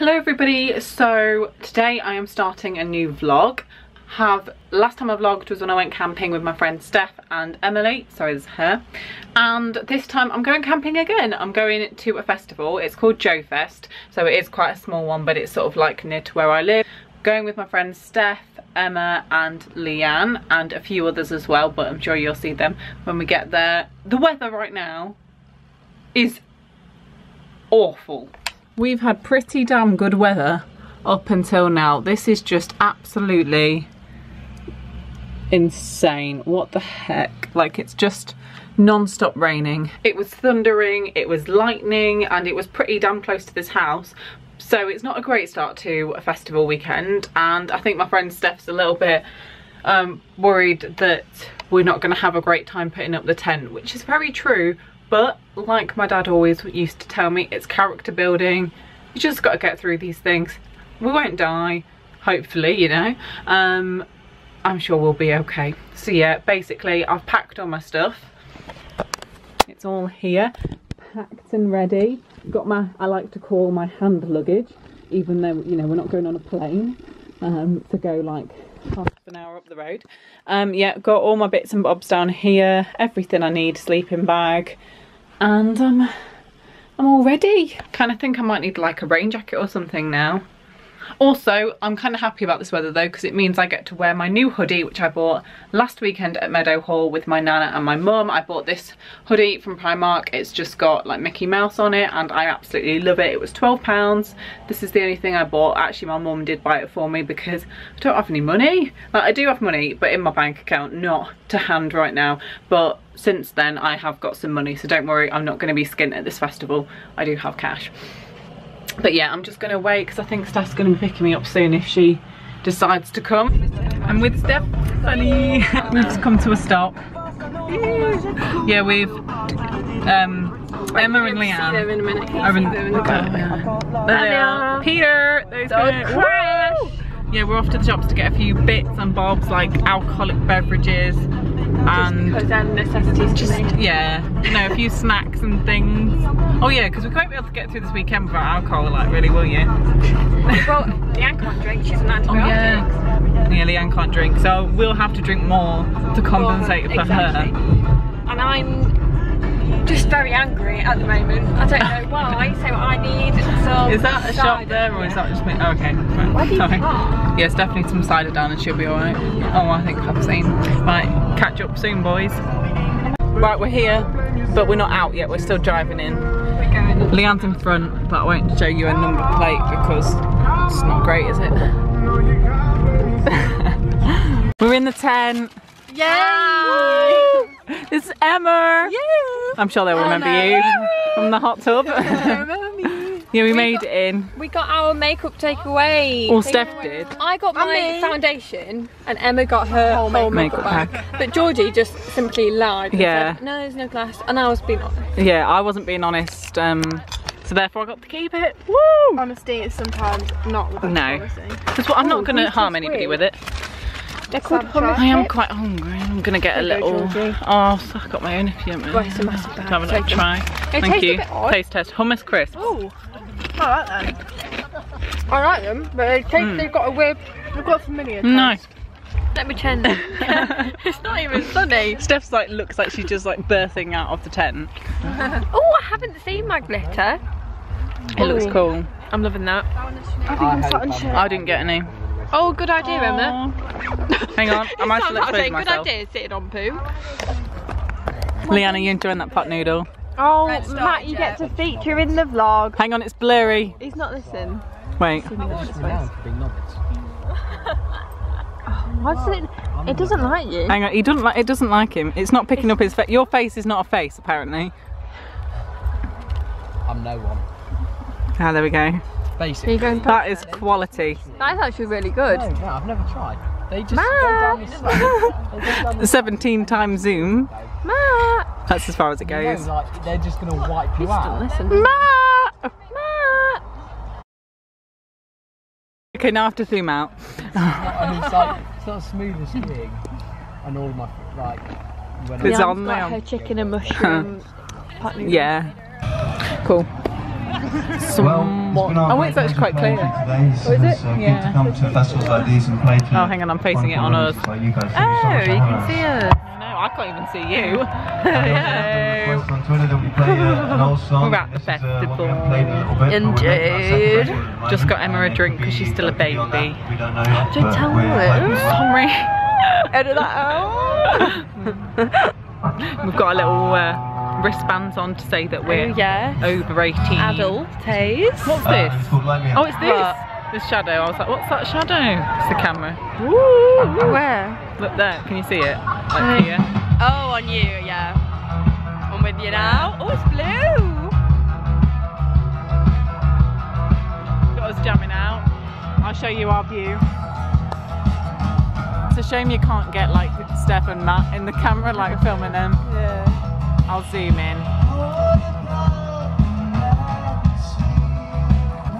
Hello everybody, so today I am starting a new vlog. Have Last time I vlogged was when I went camping with my friend Steph and Emily, sorry there's her. And this time I'm going camping again. I'm going to a festival, it's called Joe Fest. So it is quite a small one but it's sort of like near to where I live. Going with my friends Steph, Emma and Leanne and a few others as well but I'm sure you'll see them when we get there. The weather right now is awful we've had pretty damn good weather up until now. This is just absolutely insane. What the heck? Like it's just non-stop raining. It was thundering, it was lightning, and it was pretty damn close to this house. So it's not a great start to a festival weekend. And I think my friend Steph's a little bit um, worried that we're not going to have a great time putting up the tent, which is very true. But like my dad always used to tell me, it's character building. You just got to get through these things. We won't die, hopefully, you know. Um, I'm sure we'll be okay. So yeah, basically I've packed all my stuff. It's all here, packed and ready. Got my, I like to call my hand luggage, even though, you know, we're not going on a plane um, to go like half an hour up the road. Um, yeah, got all my bits and bobs down here, everything I need, sleeping bag, and um, I'm all ready. kind of think I might need like a rain jacket or something now. Also, I'm kind of happy about this weather though because it means I get to wear my new hoodie which I bought last weekend at Meadowhall with my nana and my mum. I bought this hoodie from Primark. It's just got like Mickey Mouse on it and I absolutely love it. It was £12. This is the only thing I bought. Actually, my mum did buy it for me because I don't have any money. Like I do have money but in my bank account, not to hand right now. But since then I have got some money so don't worry, I'm not going to be skint at this festival. I do have cash but yeah i'm just gonna wait because i think steph's gonna be picking me up soon if she decides to come i'm with stephanie we've just come to a stop yeah we've um Emma and Leanne. In a minute. Are in, the car. There they are. Peter. Yeah, we're off to the shops to get a few bits and bobs like alcoholic beverages and necessities just, yeah you know a few snacks and things. Oh yeah because we won't be able to get through this weekend without alcohol like really will you? Well Leanne can't drink she's an antibiotic oh, yeah. yeah Leanne can't drink so we'll have to drink more to compensate well, for exactly. her and I'm just very angry at the moment. I don't know why, so I need some Is that a shop there or is that just me? Oh, okay, right. Why do you. Yes, definitely some cider down and she'll be alright. Oh, I think I've seen. Right, catch up soon, boys. Right, we're here, but we're not out yet. We're still driving in. Leanne's in front, but I won't show you a number plate because it's not great, is it? we're in the tent. Yay! This is Emma. Yeah. I'm sure they'll remember you from the hot tub. yeah, we, we made got, it in. We got our makeup takeaway. All Steph did. I got my foundation and Emma got her whole, whole makeup, bag. pack. But Georgie just simply lied. Yeah. Said, no, there's no glass. And I was being honest. Yeah, I wasn't being honest. Um, so therefore I got to keep it. Woo! Honesty is sometimes not the best No. Because well, I'm not going to harm anybody with it. I am quite hungry. I'm gonna get a little. Go, oh, I've got my own if you don't mind. a massive bag. Have a little try. It Thank you. Taste test hummus crisp. Oh, I like them. I like them, but they taste. Mm. They've got a weird. They've got a familiar. Taste. Nice. Let me change. it's not even sunny. Steph's like looks like she's just like birthing out of the tent. oh, I haven't seen my glitter. It Ooh. looks cool. I'm loving that. I, I didn't get any. Oh, good idea, Aww. Emma. Hang on, I might have to expose myself. Good idea, sitting on poo. Leanne, are you enjoying that pot noodle? Oh, Matt, you get to feature in the vlog. Hang on, it's blurry. He's not listening. Wait. What's it? It doesn't like you. Hang on, he doesn't like. It doesn't like him. It's not picking up his face. Your face is not a face, apparently. I'm no one. Ah, there we go. Basically. That is quality. That is actually really good. No, no, I've never tried. They just go down this 17 times zoom. Ma. That's as far as it goes. You know, like, they're just going to wipe you out. Listen. Ma. Ma. Okay, now I have to zoom out. it's, not, it's, like, it's not as smooth as skiing. And all my, like, when it's on there. her chicken and mushroom Yeah. Cool. So, well, somewhat. Oh, it's actually quite clear. Today, Oh, is it? uh, good Yeah. to come to festivals like these and play to Oh, hang on, I'm facing it on us. Like you guys. Thank Oh, so you can see us. No, I can't even see you. Hello. on Twitter that we play uh, an old song. We're at the uh, one we haven't festival. a little bit, but we're making our second Indeed. record at the moment, Just got Emma a drink because she's still a it could be on baby. We don't know yet. Don't tell her. Sorry. Edit that out. We've got a little uh, wristbands on to say that we're Oh, yeah. over 18. Adult taste. What's Uh, this? it's called Light Me Up. Oh, it's this. What? This shadow. I was like, what's that shadow? It's the camera. Where? Look there. Can you see it? Like here. Oh, on you, yeah. I'm with you now. Oh, it's blue. Got us jamming out. I'll show you our view. It's a shame you can't get like Steph and Matt in the camera, like filming them. Yeah. I'll zoom in.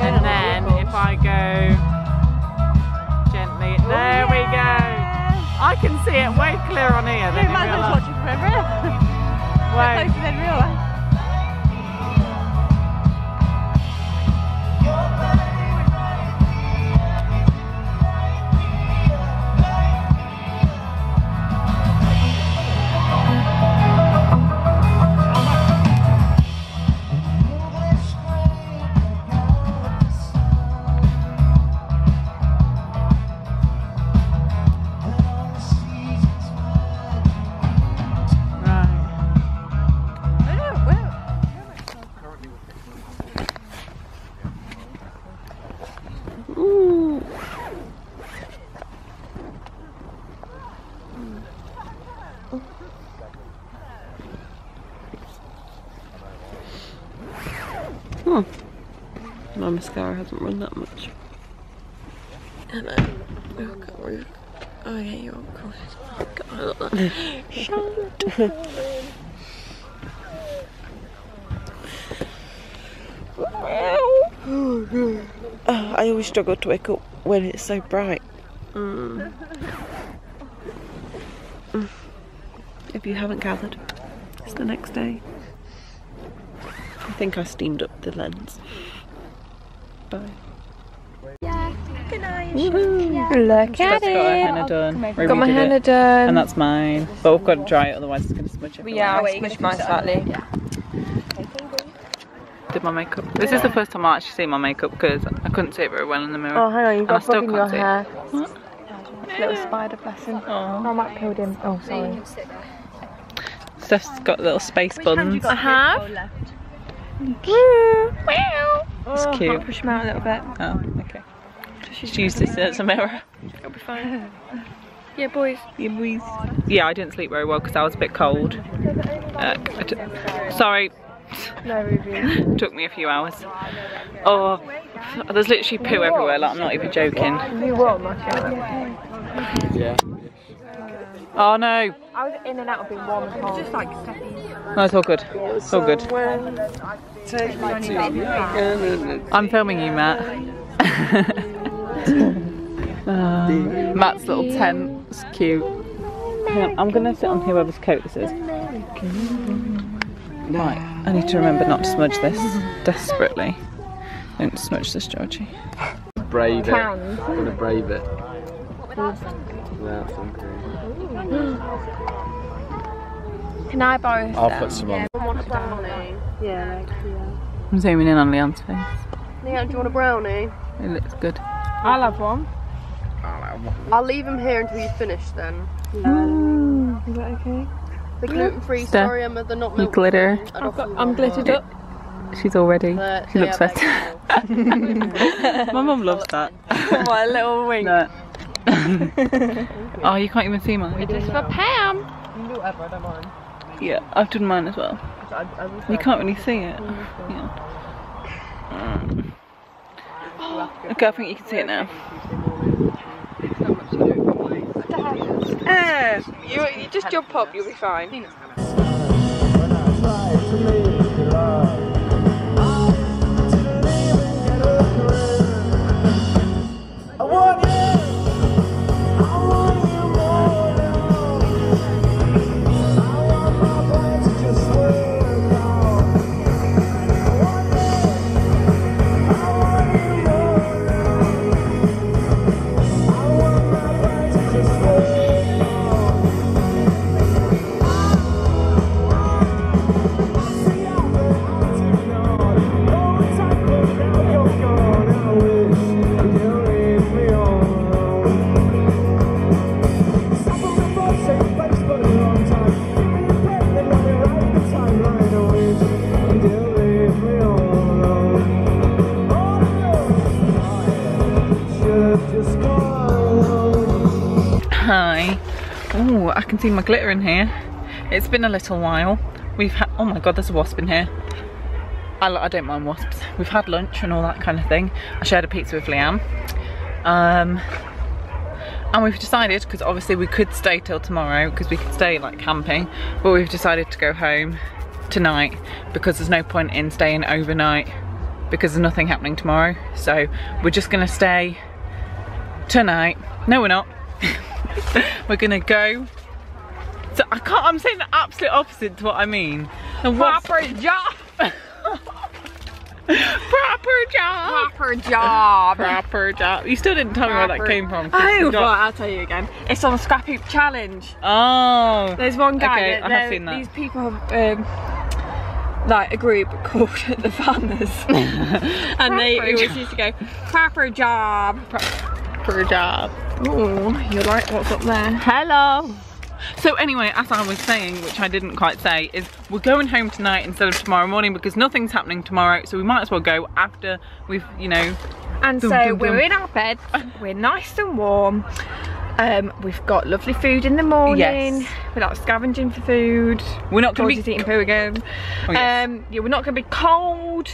And then if I go gently, there we go. I can see it way clearer on here than in might real well life. watch it forever. Wait. Closer than real life. My mascara hasn't run that much. Hello. Oh, God. Oh, yeah, you're. Oh, God, I Oh, I always struggle to wake up when it's so bright. Mm. Mm. If you haven't gathered, it's the next day. I think I steamed up the lens. Bye. Look Steph's got at her it. henna done. Got my Ruby did henna it. done. And that's mine. But we've got to dry it, otherwise it's going to smudge everywhere. yeah, I smushed mine slightly. Did my makeup. This is the first time I actually see my makeup because I couldn't see it very well in the mirror. Oh, hang on, you've And I got still bug in your see hair. What? Little spider blessing. Oh. oh I might killed him. Oh, sorry. Steph's got little space buns. I have. It's Oh, cute. I'll push him out a little bit. Oh, okay. She's used this as a mirror. It'll be fine. Yeah, boys. Yeah, boys. Yeah, I didn't sleep very well because I was a bit cold. Uh, sorry, No, took me a few hours. Oh, there's literally poo everywhere. Like I'm not even joking. You Michael? Yeah. Oh no, I was in and out of being warm and cold. Just like Steffi's. no, it's all good. It's all good. I'm filming you, Matt. Uh, Matt's little tent. It's cute. On, I'm gonna sit on whoever's coat this is. Right, I need to remember not to smudge this desperately. Don't smudge this, Georgie. Brave it. I'm gonna brave it. That's okay. Can I borrow I'll some? put some on. want a brownie? Yeah. I'm zooming in on Leon's face. Leanne, do you want a brownie? It looks good. I'll have one. I'll leave them here until you finish then. Is that okay? The gluten free, Steph, sorry Emma, they're not You milk. glitter. I'd offer you I'm glittered up. She's already. She looks are festive. My mum loves that. My little wink. No. oh, you can't even see mine. Just for Pam. You can do whatever, I don't mind. Yeah, I've done mine as well. I, I You can't really see it. Yeah. Okay, I think you can see it now. Eh, you, you just jump up, you'll be fine. See my glitter in here. It's been a little while. We've had, oh my God, there's a wasp in here. I, I don't mind wasps. We've had lunch and all that kind of thing. I shared a pizza with Liam. Um, and we've decided, because obviously we could stay till tomorrow, because we could stay like camping, but we've decided to go home tonight because there's no point in staying overnight because there's nothing happening tomorrow. So we're just gonna stay tonight. No, we're not. we're gonna go. So I can't, I'm saying the absolute opposite to what I mean. And Proper job. proper job. Proper job. Proper job. You still didn't tell me where that came from. Oh, right, I'll tell you again. It's on Scrapheap Challenge. Oh. There's one guy Okay, that I have seen that. these people have um, like a group called the Farmers, and they always used to go proper job. Proper job. Oh, you like what's up there? Hello. So anyway, as I was saying, which I didn't quite say, is we're going home tonight instead of tomorrow morning because nothing's happening tomorrow. So we might as well go after we've, you know, And Dum, so dum, we're dum. in our bed. We're nice and warm. Um, we've got lovely food in the morning. Yes. We're not scavenging for food. we're not going to be. eating poo again. Oh, yes. Um, yeah, we're not going to be cold.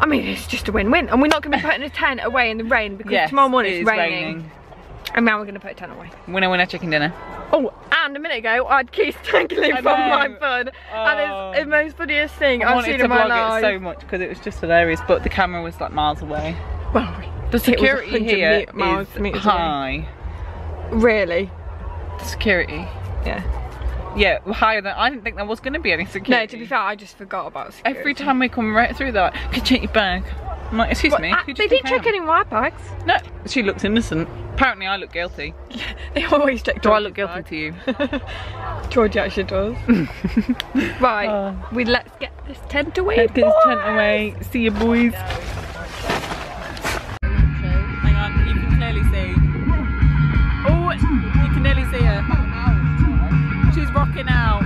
I mean, it's just a win-win. And we're not going to be putting a tent away in the rain because Yes, tomorrow morning it's is raining. And now we're going to put a tent away. Winner, winner, chicken dinner. Oh, and a minute ago, I had keys dangling from know. my bud. And Oh. it's the most funniest thing I I've seen in my vlog life. it so much because it was just hilarious, but the camera was like miles away. well, The it was security 100 here miles, is meters away. high. Really? The security. Yeah. Yeah, higher than I didn't think there was going to be any security. No, to be fair, I just forgot about security. Every time we come right through that, could you check your bag? I'm like, excuse But, me. could they didn't check check any of my bags. No, she looks innocent. Apparently I look guilty. They always check. Do I look guilty bag. to you? Georgie actually does. right, Uh. we let's get this tent away. Head this tent away. See you boys. Hang on, you can clearly see. Oh, you can nearly see her. She's rocking out.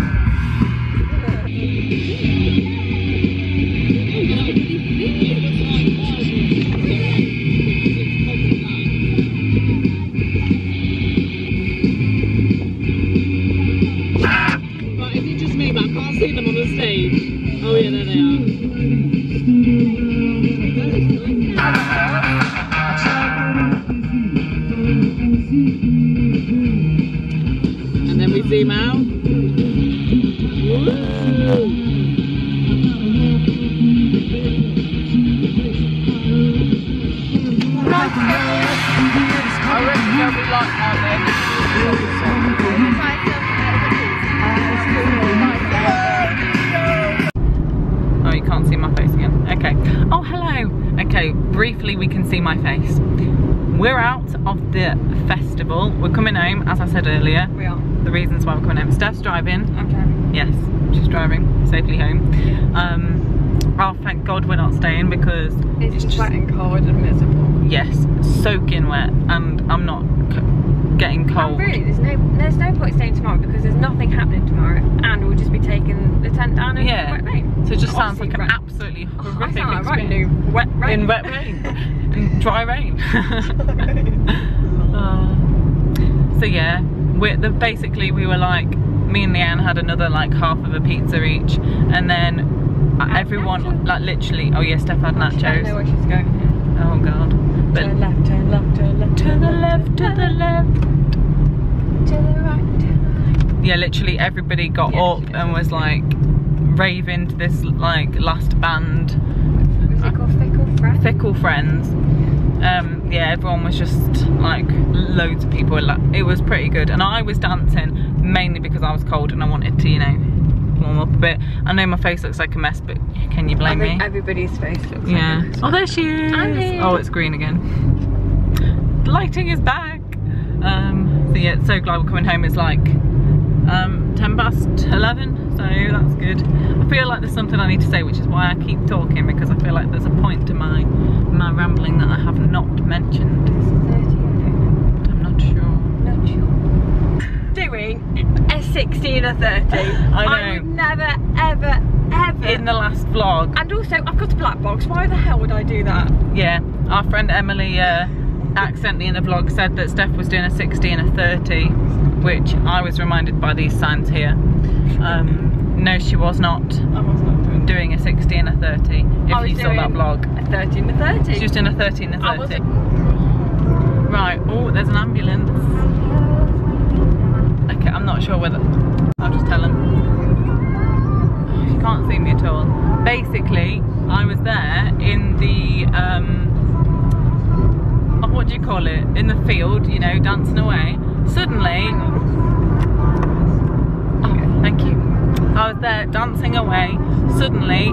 Oh, you can't see my face again. Okay. Oh, hello. Okay, briefly we can see my face. We're out of the festival. We're coming home, as I said earlier. We are. The reasons why we're coming home. Steph's driving. Driving. Yes, she's driving safely home. Um, oh, thank God we're not staying because It's, just wet and cold and miserable. yes, soaking wet, and I'm not c- getting And cold. really, there's no there's no point staying tomorrow because there's nothing happening tomorrow, and we'll just be taking the tent down in Yeah. wet rain. So it just sounds Obviously, like an rain. absolutely I horrific right experience. new wet rain. In wet rain. In dry rain. Uh, so yeah, we're the, basically we were like, me and Leanne had another like half of a pizza each, and then And everyone nachos. like literally, oh yeah, Steph had I know nachos. where she's going. Oh god. But Turn left, turn left, turn left, to the left, to the left. to the right, to the right. Yeah, literally everybody got Yeah, up and was like raving to this like last band. Was it called Fickle Friend? Fickle Friends. Um, yeah, everyone was just like loads of people. It was pretty good, and I was dancing mainly because I was cold and I wanted to, you know, warm up a bit. I know my face looks like a mess, but can you I blame think me? everybody's face looks Yeah. like Oh, there she is. Oh, it's green again. The lighting is back. Um, so yeah, so glad we're coming home. It's like um, 10 past 11, so that's good. I feel like there's something I need to say, which is why I keep talking because I feel like there's a point to my my rambling that I have not mentioned. I'm not sure. Doing a 16 or 30. I would know. never, ever, ever. In the last vlog, and also, I've got a black box. Why the hell would I do that? yeah, our friend Emily uh, accidentally in the vlog said that Steph was doing a 60 and a 30 which I was reminded by these signs here. Um, no, she was not I was not doing doing a 60 and a 30, if I you saw that vlog. a 30 and a 30. She was doing a 30 and a I 30. wasn't- Right, oh, there's an ambulance. Okay, I'm not sure whether. I'll just tell him. She can't see me at all. Basically, I was there in the. Um, oh, what do you call it? In the field, you know, dancing away. Suddenly. Oh, thank you. I was there dancing away. Suddenly,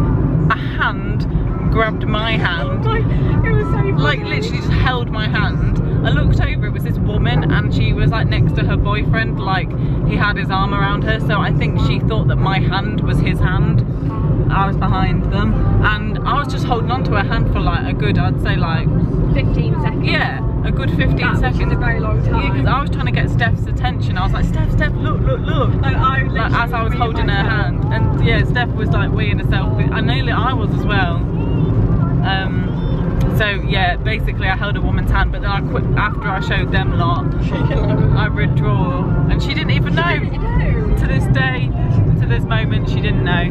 a hand grabbed my hand it was so like literally just held my hand. I looked over, it was this woman and she was like next to her boyfriend, like he had his arm around her. So I think she thought that my hand was his hand. I was behind them and I was just holding on to her hand for like a good, I'd say like, 15 seconds. yeah, a good 15 That seconds. a very long time. Yeah, because. I was trying to get Steph's attention. I was like, Steph, Steph, look, look, look. Like, I Like, as I was holding her hand, and yeah, Steph was like weeing herself. I nearly, I was as well. Um, so yeah, basically I held a woman's hand, but then I quit after I showed them lot. I withdraw, and she didn't even know. No. To this day, to this moment, she didn't know.